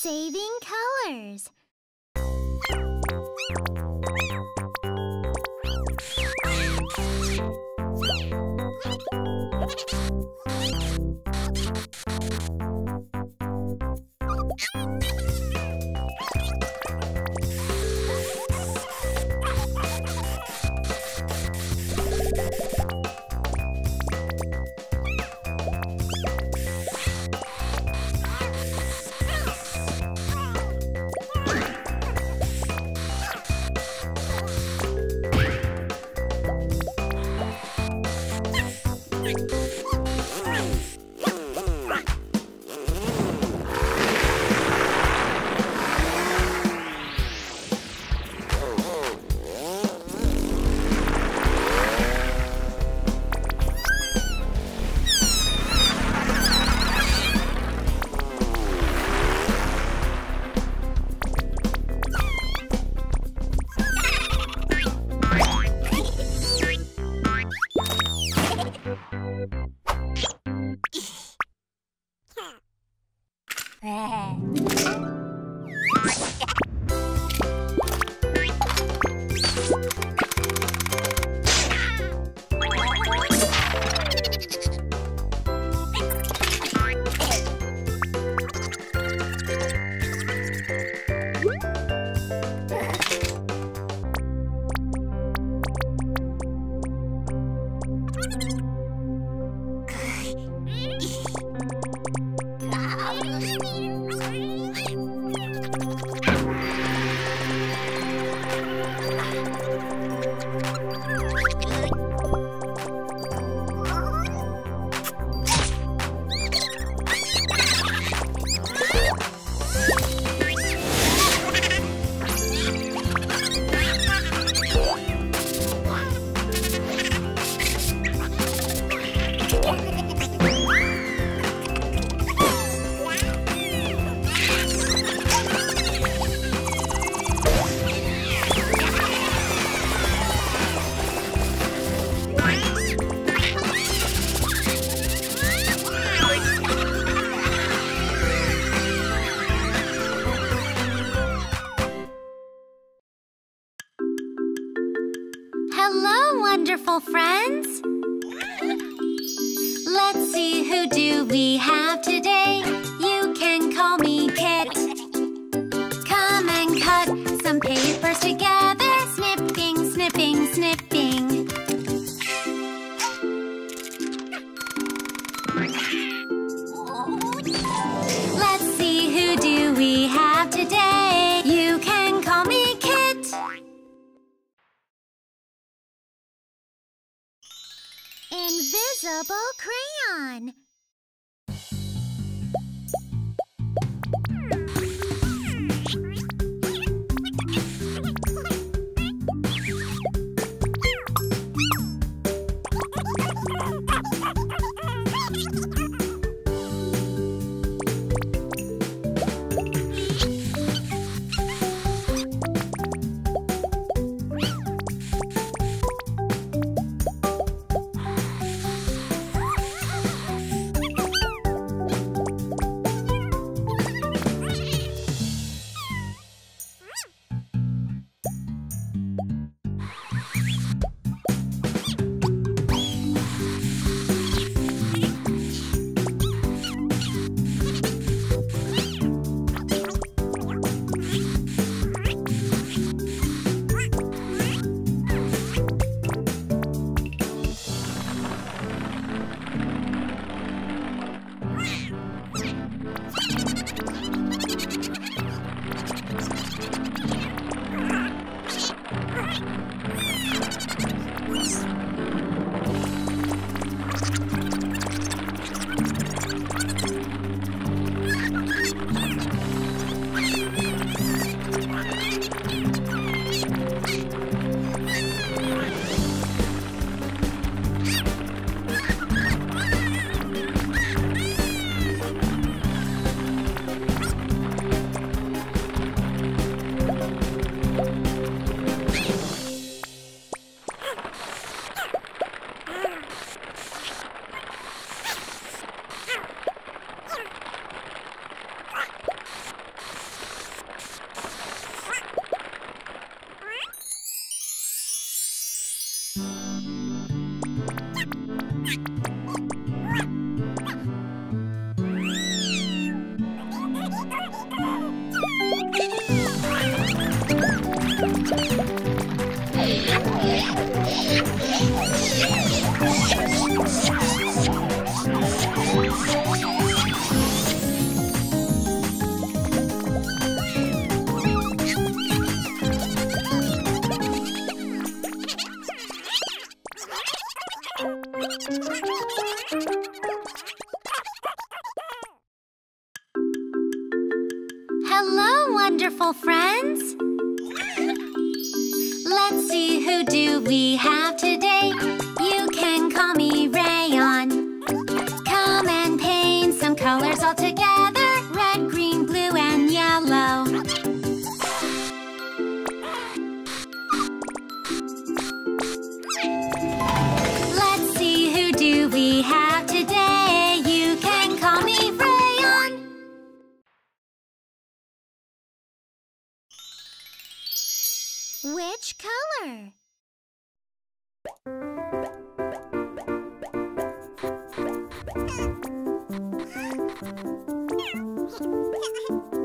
Saving colors. See who do we have Invisible crayon. Let's see who do we have to? Which color?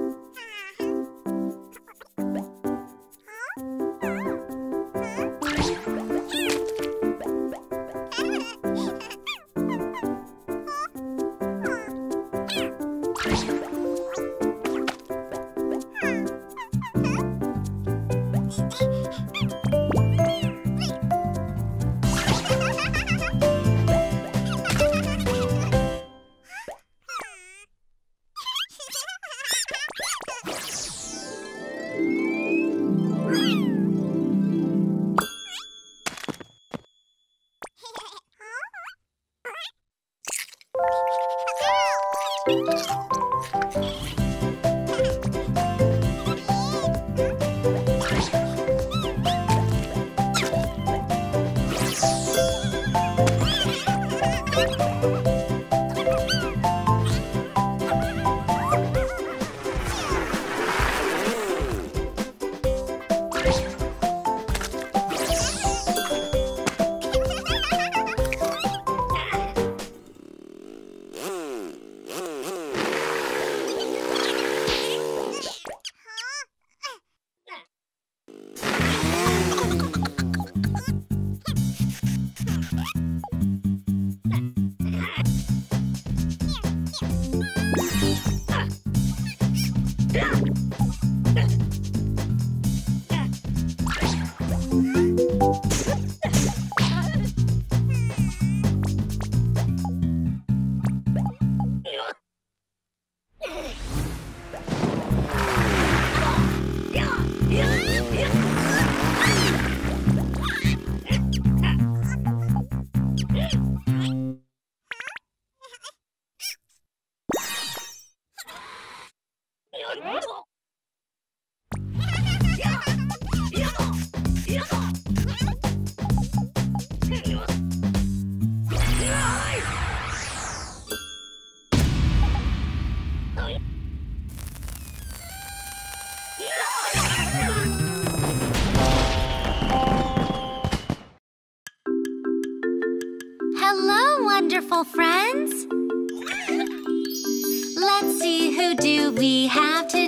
Let's see who do we have today.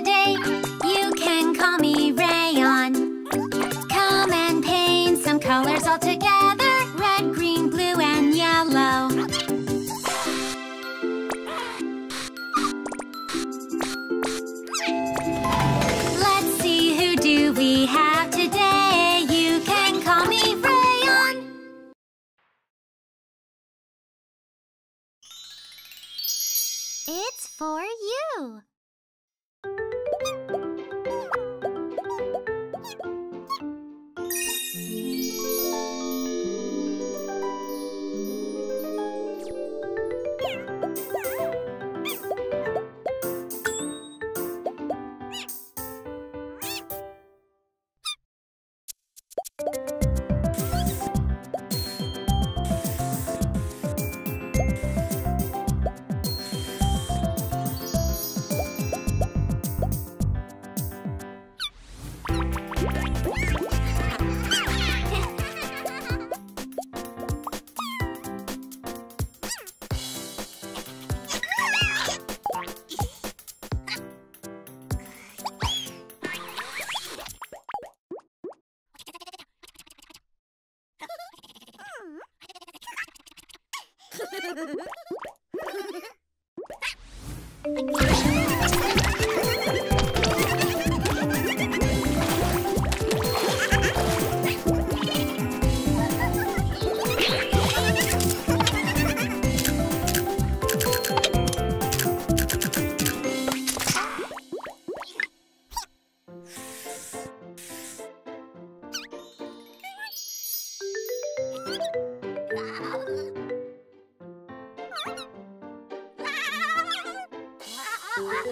It's for you. Ah!